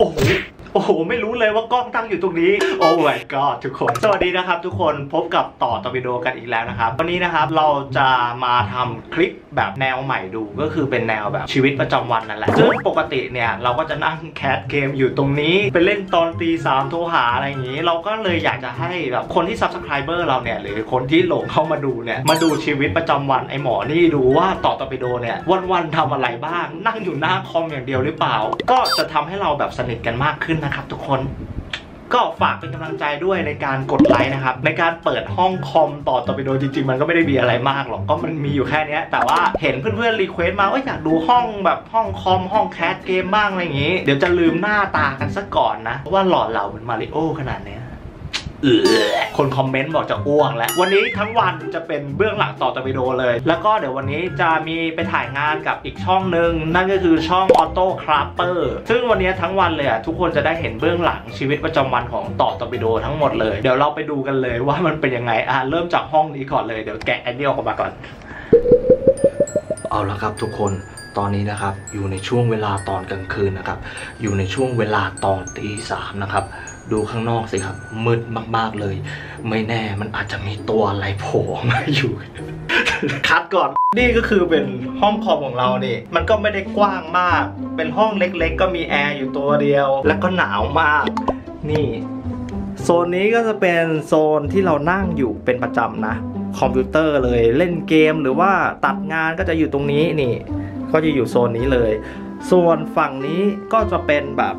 โอ้ โอ้โห ไม่รู้เลยว่ากล้องตั้งอยู่ตรงนี้ โอ้ my god ทุกคน สวัสดีนะครับทุกคนพบกับต่อตอวิโดกันอีกแล้วนะครับ วันนี้นะครับเราจะมาทำคลิปแบบแนวใหม่ดูก็คือเป็นแนวแบบชีวิตประจำวันนั่นแหละ ซึ่งปกติเนี่ย เราก็จะนั่งแคสเกมอยู่ตรงนี้ ไปเล่นตอนตีสามโทรหาอะไรอย่างนี้ เราก็เลยอยากจะให้แบบคนที่ subscriber เราเนี่ย หรือคนที่หลงเข้ามาดูเนี่ย มาดูชีวิตประจำวันไอหมอนี่ดูว่าต่อตอวิโดเนี่ยวันๆทำอะไรบ้าง นั่งอยู่หน้าคอมอย่างเดียวหรือเปล่า ก็จะทำให้เราแบบสนิทกันมากขึ้นนะครับทุกคนก็ฝากเป็นกำลังใจด้วยในการกดไลค์นะครับ ในการเปิดห้องคอมต่อต่อไปโดยจริง ๆ มันก็ไม่ได้มีอะไรมากหรอกก็มันมีอยู่แค่นี้แต่ว่าเห็นเพื่อนๆ request มาว่าอยากดูห้องแบบห้องคอมห้องแคสเกมบ้างอะไรอย่างงี้ เดี๋ยวจะลืมหน้าตากันซะก่อนนะเพราะว่าหล่อเหลาเหมือนมาริโอขนาดเนี้ย คนคอมเมนต์บอกจะอ้วกแล้ว วันนี้ทั้งวันจะเป็นเบื้องหลังต่อตอร์ปิโดเลย แล้วก็เดี๋ยววันนี้จะมีไปถ่ายงานกับอีกช่องหนึ่งนั่นก็คือช่อง Auto Crapper ซึ่งวันนี้ทั้งวันเลยอะทุกคนจะได้เห็นเบื้องหลังชีวิตประจำวันของต่อตอร์ปิโดทั้งหมดเลย เดี๋ยวเราไปดูกันเลยว่ามันเป็นยังไงอะเริ่มจากห้องนี้ก่อนเลยเดี๋ยวแกะแอนนี่ออกมาก่อน เอาละครับทุกคนตอนนี้นะครับอยู่ในช่วงเวลาตอนกลางคืนนะครับ อยู่ในช่วงเวลาตอนตีสามนะครับ ดูข้างนอกสิครับ มืดมากๆเลย ไม่แน่มันอาจจะมีตัวอะไรโผล่ออกมาอยู่คัดก่อน นี่ก็คือเป็นห้องคอมของเรานี่มันก็ไม่ได้กว้างมาก เป็นห้องเล็กๆ ก็มีแอร์อยู่ตัวเดียว แล้วก็หนาวมาก นี่ โซนนี้ก็จะเป็นโซนที่เรานั่งอยู่เป็นประจำนะ คอมพิวเตอร์เลยเล่นเกมหรือว่าตัดงานก็จะอยู่ตรงนี้นี่ ก็จะอยู่โซนนี้เลย ส่วนฝั่งนี้ก็จะเป็นแบบ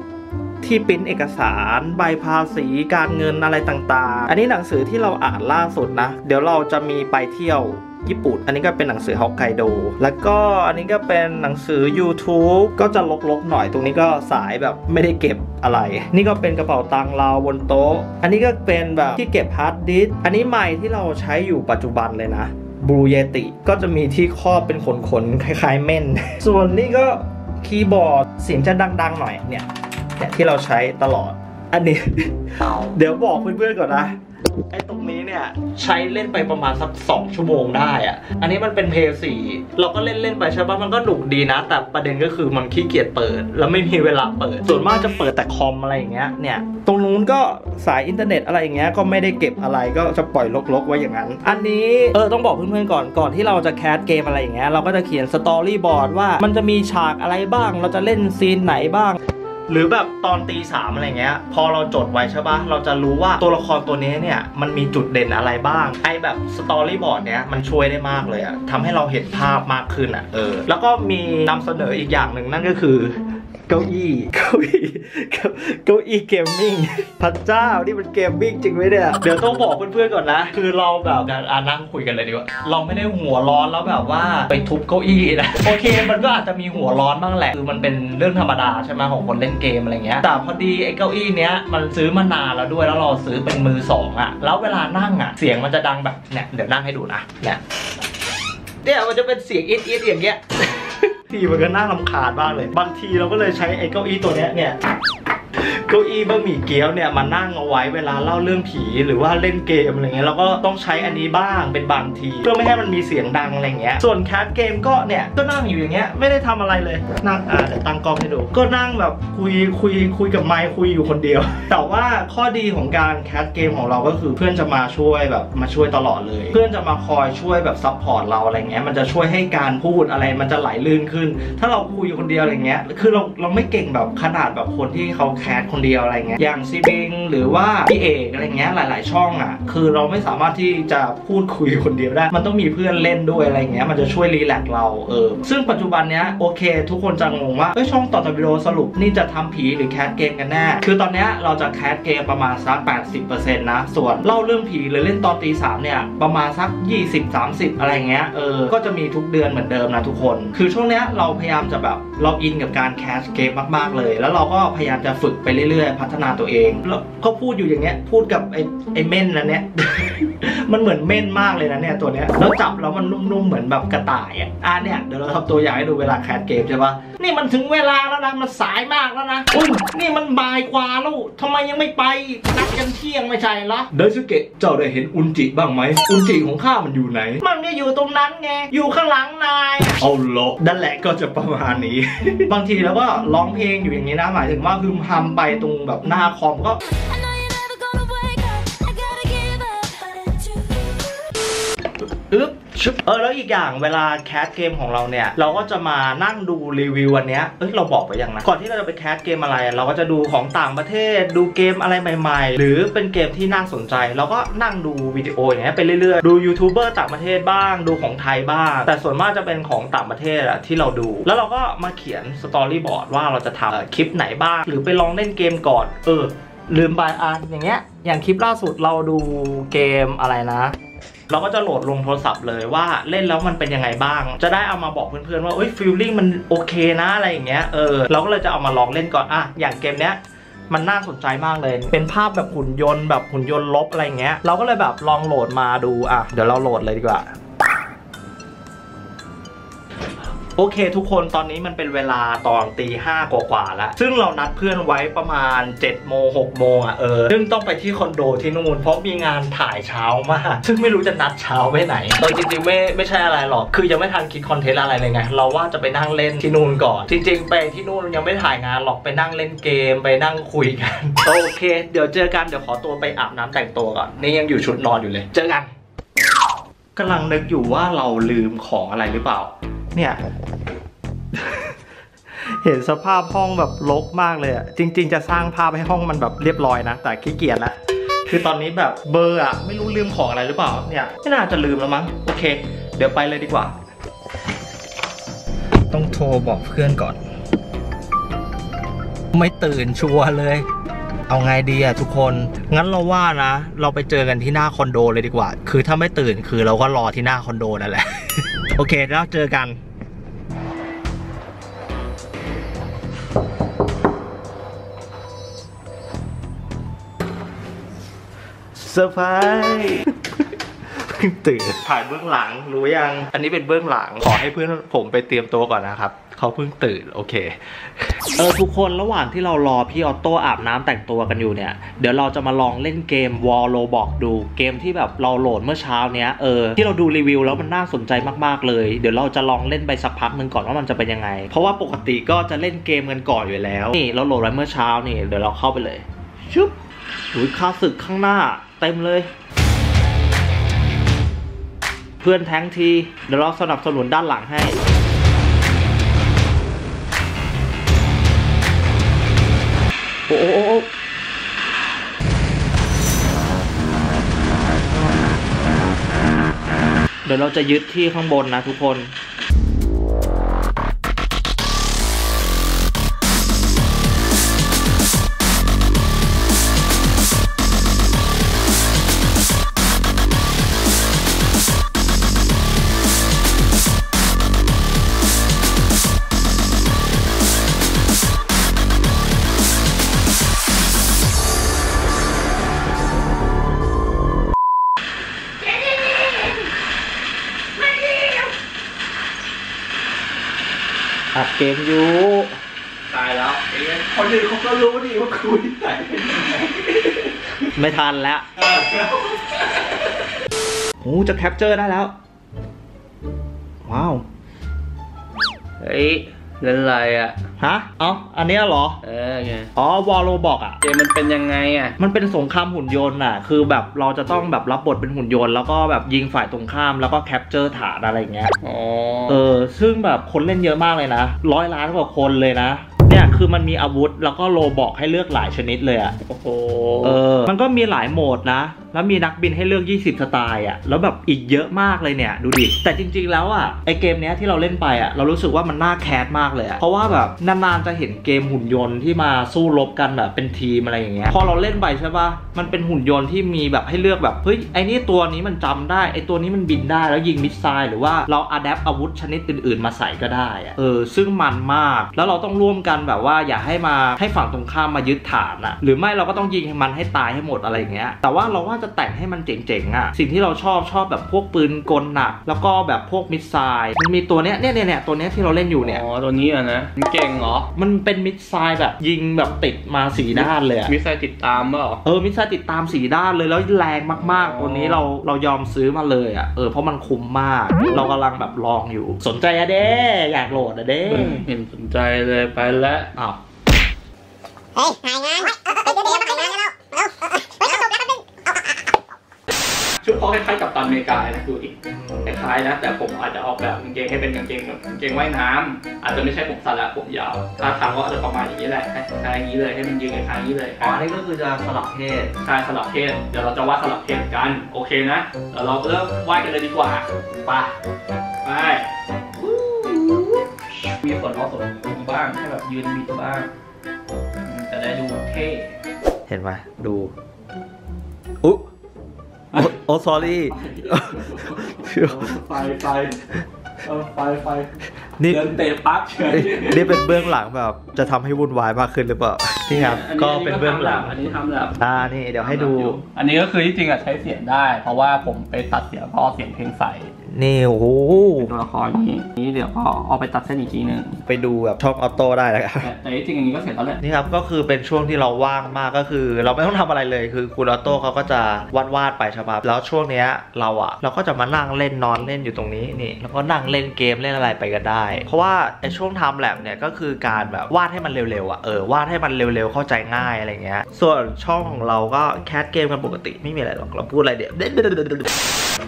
ที่ปริ้นเอกสาร ใบภาษีการเงินอะไรต่างๆ อันนี้หนังสือที่เราอ่านล่าสุดนะ เดี๋ยวเราจะมีไปเที่ยวญี่ปุ่น อันนี้ก็เป็นหนังสือฮอกไกโด แล้วก็อันนี้ก็เป็นหนังสือ YouTube ก็จะลกๆหน่อย ตรงนี้ก็สายแบบไม่ได้เก็บอะไร นี่ก็เป็นกระเป๋าตังค์เราบนโต๊ะ อันนี้ก็เป็นแบบที่เก็บ harddisk อันนี้ไมค์ที่เราใช้อยู่ปัจจุบันเลยนะ Blue Yeti ก็จะมีที่ครอบเป็นขนๆ คล้ายๆ เม่น ส่วนนี่ก็คีย์บอร์ดเสียงจะดังๆ หน่อยเนี่ย นที่เราใช้ตลอด อันนี้ เดี๋ยวบอกเพื่อนๆก่อนนะไอ้ตรงนี้เนี่ยใช้เล่นไปประมาณสัก 2 ชั่วโมงได้อะอันนี้มันเป็น Play สี่เราก็เล่นเล่นไปใช่ปะมันก็หนุกดีนะ แต่ประเด็นก็คือมันขี้เกียจเปิด แล้วไม่มีเวลาเปิด ส่วนมากจะเปิดแต่คอมอะไรอย่างเงี้ยเนี่ยตรงนู้นก็สายอินเทอร์เน็ตอะไรอย่างเงี้ยก็ไม่ได้เก็บอะไรก็จะปล่อยลกๆไว้อย่างนั้น อันนี้เออต้องบอกเพื่อนๆก่อนก่อนที่เราจะ cast เกมอะไรอย่างเงี้ยเราก็จะเขียน storyboard ว่ามันจะมีฉากอะไรบ้าง เราจะเล่น scene ไหนบ้าง หรือแบบตอนตีสามอะไรเงี้ย พอเราจดไว้ใช่ปะเราจะรู้ว่าตัวละครตัวนี้เนี่ยมันมีจุดเด่นอะไรบ้าง ไอแบบ storyboard เนี้ยมันช่วยได้มากเลยอะทำให้เราเห็นภาพมากขึ้นอะเออ แล้วก็มีนำเสนออีกอย่างหนึ่งนั่นก็คือ เก้าอี้เก้าอี้เก้าอี้ gaming พระเจ้านี่มัน gaming จริงไหมเนี่ยเดี๋ยวต้องบอกเพื่อนๆก่อนนะ คือเราแบบอ่านั่งคุยกันเลยดีกว่าเราไม่ได้หัวร้อนแล้วแบบว่าไปทุบเก้าอี้นะโอเค มันก็อาจจะมีหัวร้อนบ้างแหละคือมันเป็นเรื่องธรรมดาใช่ไหมของคนเล่นเกมอะไรเงี้ยแต่พอดีไอ้เก้าอี้เนี้ยมันซื้อมานานแล้วด้วยแล้วเราซื้อเป็นมือสองอะแล้วเวลานั่งอะเสียงมันจะดังแบบเนี่ยเดี๋ยวนั่งให้ดูนะเนี่ยเนี่ยมันจะเป็นเสียงเอี๊ยดเอี๊ยดอย่างเงี้ย ทีมันก็น่ารำคาญมากเลย บางทีเราก็เลยใช้ไอ้เก้าอี้ตัวเนี้ยเนี่ย เก้าอี้บะหมี่เกี๊ยวเนี่ยมานั่งเอาไว้เวลาเล่าเรื่องผีหรือว่าเล่นเกมอะไรเงี้ยเราก็ต้องใช้อันนี้บ้างเป็นบางที เพื่อไม่ให้มันมีเสียงดังอะไรเงี้ยส่วน cast เกมก็เนี่ยก็นั่งอยู่อย่างเงี้ยไม่ได้ทำอะไรเลยนั่งอ่าเดี๋ยวตั้งกล้องให้ดู ก็นั่งแบบคุยคุยคุยกับไมค์คุยอยู่คนเดียว แต่ว่าข้อดีของการ cast เกมของเราก็คือเพื่อนจะมาช่วยแบบมาช่วยตลอดเลย เพื่อนจะมาคอยช่วยแบบ support เราอะไรเงี้ยมันจะช่วยให้การพูดอะไรมันจะไหลลื่นขึ้น ถ้าเราคุยอยู่คนเดียวอะไรเงี้ยคือเราเราไม่เก่งแบบขนาดแบบคนที่เขา cast คนเดียวอะไรเงี้ยอย่าง Zbing หรือว่าพี่เอกอะไรเงี้ยหลาย ๆ ช่องอะ คือเราไม่สามารถที่จะพูดคุยคนเดียวได้ มันต้องมีเพื่อนเล่นด้วยอะไรเงี้ยมันจะช่วย relax เราเออซึ่งปัจจุบันเนี้ยโอเค ทุกคนจะงงว่าเอ้ยช่องต่อตอปิโดสรุปนี่จะทำผีหรือ cast เกมกันแน่คือตอนเนี้ยเราจะ cast เกมประมาณสัก80%นะส่วนเล่าเรื่องผีหรือเล่นตอนตีสามเนี่ยประมาณสัก 20-30 อะไรเงี้ยเออก็จะมีทุกเดือนเหมือนเดิมนะทุกคน คือช่วงเนี้ยเราพยายามจะแบบเราอินกับการแคสเกมมากๆเลย แล้วเราก็พยายามจะฝึกไปเรื่อยๆ พัฒนาตัวเอง แล้วก็พูดอยู่อย่างเงี้ย พูดกับไอ้ไอ้เม่นนั่นเนี้ย มันเหมือนเม่นมากเลยนะเนี่ยตัวเนี้ยแล้วจับแล้วมันนุ่มๆเหมือนแบบกระต่ายอะอะเนี่ยเดี๋ยวเราทำตัวอย่างให้ดูเวลาแคสเกมใช่ปะนี่มันถึงเวลาแล้วนะมันสายมากแล้วนะอุ้ยนี่มันบ่ายกว่าแล้วทำไมยังไม่ไปนัดกันเที่ยงไม่ใช่เหรอเดซุเกะเจ้าได้เห็นอุนจิบ้างไหมอุนจิของข้ามันอยู่ไหน มันก็อยู่ตรงนั้นไงอยู่ข้างหลังนายเอาเหรอนั่นแหละก็จะประมาณนี้ บางทีเราก็ร้องเพลงอยู่อย่างนี้นะหมายถึงว่าคือทำไปตรงแบบหน้าคอมก็ อึ๊บชึบเออแล้วอีกอย่างเวลา cast เกมของเราเนี่ย เราก็จะมานั่งดูรีวิวอันเนี้ยเอ้ยเราบอกไปยังนะก่อนที่เราจะไป cast เกมอะไร เราก็จะดูของต่างประเทศ ดูเกมอะไรใหม่ ๆ หรือเป็นเกมที่น่าสนใจ เราก็นั่งดูวิดีโออย่างเงี้ยไปเรื่อยๆดูยูทูบเบอร์ต่างประเทศบ้าง ดูของไทยบ้าง แต่ส่วนมากจะเป็นของต่างประเทศอะที่เราดู แล้วเราก็มาเขียนสตอรี่บอร์ดว่าเราจะทำคลิปไหนบ้าง หรือไปลองเล่นเกมก่อนเออลืมไปอะอย่างเงี้ยอย่างคลิปล่าสุดเราดูเกมอะไรนะ เราก็จะโหลดลงโทรศัพท์เลยว่าเล่นแล้วมันเป็นยังไงบ้าง จะได้เอามาบอกเพื่อนๆว่าเอ้ย feeling มันโอเคนะอะไรอย่างเงี้ยเออเราก็เลยจะเอามาลองเล่นก่อนอะอย่างเกมเนี้ยมันน่าสนใจมากเลย เป็นภาพแบบหุ่นยนต์แบบหุ่นยนต์รบอะไรอย่างเงี้ย เราก็เลยแบบลองโหลดมาดู อะ เดี๋ยวเราโหลดเลยดีกว่า โอเคทุกคนตอนนี้มันเป็นเวลาตอนตีห้ากว่าๆแล้ว ซึ่งเรานัดเพื่อนไว้ประมาณ7จ็ดโมงหกโมงอะเออ ซึ่งต้องไปที่คอนโดที่นู่นเพราะมีงานถ่ายเช้ามาก ซึ่งไม่รู้จะนัดเช้าไปไหนเออจริงๆไม่ไม่ใช่อะไรหรอก คือยังไม่ทันคิดคอนเทนต์อะไรเลยไง เราว่าจะไปนั่งเล่นที่นู่นก่อน จริง ๆ ไปที่นู่นยังไม่ถ่ายงานหรอกไปนั่งเล่นเกมไปนั่งคุยกัน โอเค เดี๋ยวเจอกันเดี๋ยวขอตัวไปอาบน้ำแต่งตัวก่อน นี่ยังอยู่ชุดนอนอยู่เลย เจอกัน กำลังนึกอยู่ว่าเราลืมของอะไรหรือเปล่า เนี่ย เห็นสภาพห้องแบบรกมากเลยอะจริง ๆ จะสร้างภาพให้ห้องมันแบบเรียบร้อยนะ แต่ขี้เกียจละคือตอนนี้แบบเบอร์อะไม่รู้ลืมของอะไรหรือเปล่า เนี่ยไม่น่าจะลืมแล้วมั้งโอเค เดี๋ยวไปเลยดีกว่า ต้องโทรบอกเพื่อนก่อน ไม่ตื่นชัวร์เลย เอาไงดีอะทุกคน งั้นเราว่านะ เราไปเจอกันที่หน้าคอนโดเลยดีกว่า คือถ้าไม่ตื่นคือเราก็รอที่หน้าคอนโดนั่นแหละ โอเคแล้วเจอกันเซอร์ไพรส์ตื่นถ่ายเบื้องหลังรู้ยัง อันนี้เป็นเบื้องหลังขอให้เพื่อนผมไปเตรียมตัวก่อนนะครับ เขาเพิ่งตื่น โอเค เออทุกคนระหว่างที่เรารอพี่ออโต้อาบน้ำแต่งตัวกันอยู่เนี่ย เดี๋ยวเราจะมาลองเล่นเกม War Robots ดูเกมที่แบบเราโหลดเมื่อเช้าเนี้ยเออที่เราดูรีวิวแล้วมันน่าสนใจมากๆเลย เดี๋ยวเราจะลองเล่นไปสักพักหนึ่งก่อนว่ามันจะเป็นยังไง เพราะว่าปกติก็จะเล่นเกมกันก่อนอยู่แล้ว นี่เราโหลดไว้เมื่อเช้านี่เดี๋ยวเราเข้าไปเลยชุบอุ้ยค่าศึกข้างหน้าเต็มเลย เพื่อนแท้งทีเดี๋ยวเราสนับสนุนด้านหลังให้ อ้โอ้โอ้โอ้เดี๋ยวเราจะยึดที่ข้างบนนะทุกคน กมอยู่ตายแล้วไอ้เงี้ยคนอื่นเขาก็รู้ดีว่าคุยไหนเป็นยังไงไม่ทันแล้วโอ้จะ capture ได้แล้ว ว้าว เฮ้ย เล่นอะไรอะ ฮะ เอ้า อันเนี้ยเหรอ เออไงอ๋อ War Robots อะ เกมมันเป็นยังไงอะ มันเป็นสงครามหุ่นยนต์น่ะ คือแบบเราจะต้องแบบรับบทเป็นหุ่นยนต์ แล้วก็แบบยิงฝ่ายตรงข้ามแล้วก็ capture ฐานอะไรอย่างเงี้ย อ๋อ เออ ซึ่งแบบคนเล่นเยอะมากเลยนะ ร้อยล้านกว่าคนเลยนะ เนี่ยคือมันมีอาวุธแล้วก็โลบอกให้เลือกหลายชนิดเลยอะโอ้โห เออ มันก็มีหลายโหมดนะ แล้วมีนักบินให้เลือก 20 สไตล์อะแล้วแบบอีกเยอะมากเลยเนี่ย ดูดิ แต่จริง ๆ แล้วอะไอเกมเนี้ยที่เราเล่นไปอะเรารู้สึกว่ามันน่า cast มากเลยอะเพราะว่าแบบนานๆจะเห็นเกมหุ่นยนต์ที่มาสู้รบกันแบบเป็นทีมอะไรอย่างเงี้ย พอเราเล่นไปใช่ปะมันเป็นหุ่นยนต์ที่มีแบบให้เลือกแบบ เฮ้ย ไอนี่ตัวนี้มันจำได้ ไอตัวนี้มันบินได้ แล้วยิง missile หรือว่าเรา adapt อาวุธชนิดอื่น ๆ มาใส่ก็ได้อะเออ ซึ่งมันส์มาก แล้วเราต้องร่วมกันแบบว่าอย่าให้มาให้ฝั่งตรงข้ามมายึดฐานอะหรือไม่เราก็ต้องยิงให้มันให้ตายให้หมดอะไรอย่างเงี้ย แต่ว่าเราว่าจะแต่งให้มันเจ๋งๆอะสิ่งที่เราชอบชอบแบบพวกปืนกลหนัก แล้วก็แบบพวก missile มันมีตัวเนี้ยเนี่ยเนี่ยเนี่ยตัวเนี้ยที่เราเล่นอยู่เนี่ยอ๋อตัวนี้อะนะมันเก่งเหรอมันเป็น missile แบบยิงแบบติดมาสี่ด้านเลยอะ missile ติดตามเปล่าเออ missile ติดตามสี่ด้านเลยแล้วแรงมากอ๋อๆตัวนี้เราเรายอมซื้อมาเลยอะเออเพราะมันคุ้มมาก เรากำลังแบบลองอยู่ สนใจอะเด้อยากโหลดอะเด้เห็นสนใจเลยไปแล้วอ้าวเฮ้ยถ่ายงานเฮ้ยเดี๋ยวเดี๋ยวถ่ายงานแล้ว ชุดเขาคล้ายๆกับตันอเมริกานะดูดิคล้ายๆนะ แต่ผมอาจจะออกแบบกางเกงให้เป็นกางเกงแบบกางเกงว่ายน้ำอาจจะไม่ใช่ผมสั้นและผมยาวท่าทางก็อาจจะประมาณอย่างนี้แหละคล้ายๆอย่างนี้เลยให้มันยืนคล้ายๆอย่างนี้เลยอ๋ออันนี้ก็คือจะสลับเพศใช่สลับเพศเดี๋ยวเราจะวาดสลับเพศกันโอเคนะเดี๋ยวเราเริ่มวาดกันเลยดีกว่าไปไปมีส่วนล้อส่วนมือบ้างให้แบบยืนบิดบ้างอืมจะได้ดูเท่เห็นไหมดูอุ๊ โอ้โอ้ sorry ไฟไฟเอาไฟไฟนี่เดินเตะปั๊บเฉยนี่เป็นเบื้องหลังแบบ จะทำให้วุ่นวายมากขึ้นหรือเปล่านี่ครับอันนี้ก็เป็นเบื้องหลัง อันนี้ทำแบบอ่านี่เดี๋ยวให้ดู อันนี้ก็คือที่จริงอะใช้เสียงได้ เพราะว่าผมไปตัดเสียงก็เสียงเพลงใส่ นี่โอ้โหตัวละครนี้นี้เดี๋ยวก็เอาไปตัดเส้นอีกทีหนึงไปดูแบบช่องออโต้ได้นะครับแต่แต่ที่จริงอันนี้ก็เสร็จแล้วแหละนี่ครับก็คือเป็นช่วงที่เราว่างมากก็คือ เราไม่ต้องทำอะไรเลยคือคุณออโต้เขาก็จะวาดวาดๆไปใช่ปะแล้วช่วงเนี้ยเราอะเราก็จะมานั่งเล่นนอนเล่นอยู่ตรงนี้นี่แล้วก็นั่งเล่นเกมเล่นอะไรไปกันได้ เพราะว่าไอช่วงทำแลบเนี่ยก็คือการแบบวาดให้มันเร็วๆอะเออวาดให้มันเร็วๆเข้าใจง่ายอะไรเงี้ยส่วนช่องของเราก็ cast เกมกันปกติไม่มีอะไรหรอกเราพูดอะไรเดี๋ยว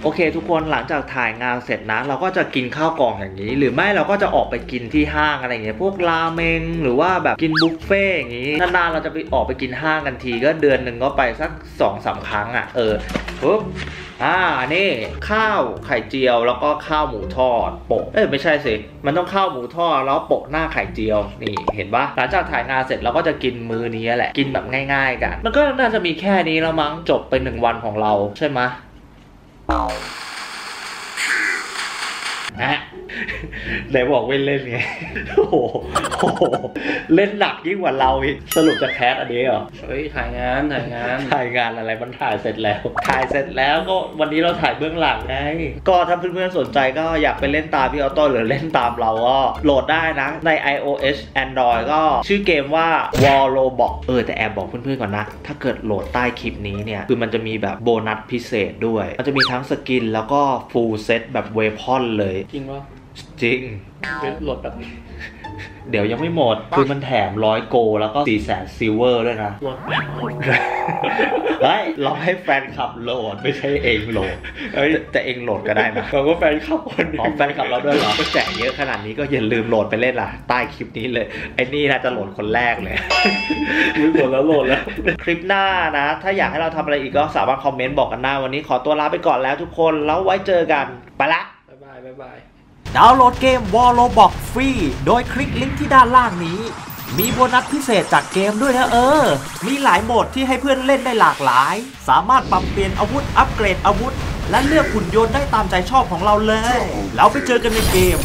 โอเค ทุกคนหลังจากถ่ายงานเสร็จนะ เราก็จะกินข้าวกล่องอย่างนี้ หรือไม่เราก็จะออกไปกินที่ห้างอะไรเงี้ยพวกราเมงหรือว่าแบบกินบุฟเฟ่อย่างนี้นานๆเราจะไปออกไปกินห้างกันที ก็เดือนหนึ่งก็ไปสักสองสามครั้งอะเออปุ๊บอ่านี่ข้าวไข่เจียวแล้วก็ข้าวหมูทอดโปะเอ้ยไม่ใช่สิมันต้องข้าวหมูทอดแล้วโปะหน้าไข่เจียวนี่เห็นปะหลังจากถ่ายงานเสร็จเราก็จะกินมื้อนี้แหละกินแบบง่าย ๆ กัน มันก็น่าจะมีแค่นี้แล้วมั้งจบไปหนึ่งวันของเราใช่ไหม นะ ไหนบอกไม่เล่นไงโอ้โหโอ้โห เล่นหนักยิ่งกว่าเราอีก สรุปจะ cast อันนี้เหรอ เฮ้ยถ่ายงานถ่ายงาน ถ่ายงานอะไรมันถ่ายเสร็จแล้ว ถ่ายเสร็จแล้วก็วันนี้เราถ่ายเบื้องหลังไง ก็ถ้าเพื่อนๆสนใจก็อยากไปเล่นตามพี่ออโต้หรือเล่นตามเราก็โหลดได้นะ ใน iOS Android ก็ชื่อเกมว่า War Robots เออแต่แอบบอกเพื่อนๆก่อนนะ ถ้าเกิดโหลดใต้คลิปนี้เนี่ย คือมันจะมีแบบโบนัสพิเศษด้วย มันจะมีทั้งสกินแล้วก็ full set แบบ weapon เลย จริงปะ จริงเป็นโหลดแบบนี้เดี๋ยวยังไม่หมด คือมันแถมร้อยโก แล้วก็4 แสน silver ด้วยนะโหลดแบบโหลดเฮ้ยเราให้แฟนคลับโหลดไม่ใช่เองโหลดเฮ้ยแต่เองโหลดก็ได้นะเราก็แฟนคลับคนหนึ่งอ๋อแฟนคลับเราด้วยเหรอก็แจกเยอะขนาดนี้ก็อย่าลืมโหลดไปเล่นล่ะ ใต้คลิปนี้เลย ไอ้นี่น่าจะโหลดคนแรกเลยอุ๊ยโหลดแล้วโหลดแล้ว คลิปหน้านะ ถ้าอยากให้เราทำอะไรอีกก็สามารถ comment บอกกันได้วันนี้ขอตัวลาไปก่อนแล้วทุกคนแล้วไว้เจอกันไปละบ๊ายบายบ๊ายบาย ดาวน์โหลดเกม w a r r o b o x ฟรี โดยคลิกลิงก์ที่ด้านล่างนี้ มีโบนัสพิเศษจากเกมด้วยนะเออ มีหลายโหมดที่ให้เพื่อนเล่นได้หลากหลาย สามารถปรับเปลี่ยนอาวุธ อัปเกรดอาวุธ และเลือกหุ่นยนต์ได้ตามใจชอบของเราเลย แล้วไปเจอกันในเกม